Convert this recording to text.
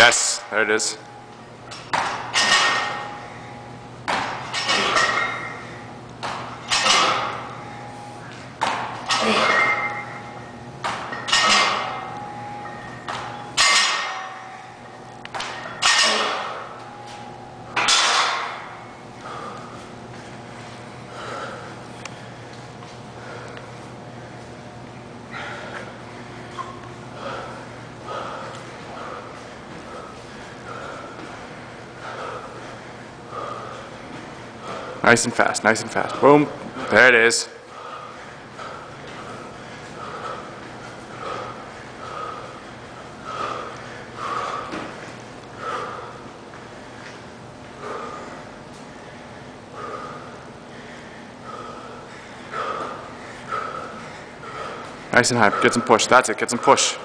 Yes, there it is. Nice and fast, nice and fast. Boom. There it is. Nice and high. Get some push. That's it. Get some push.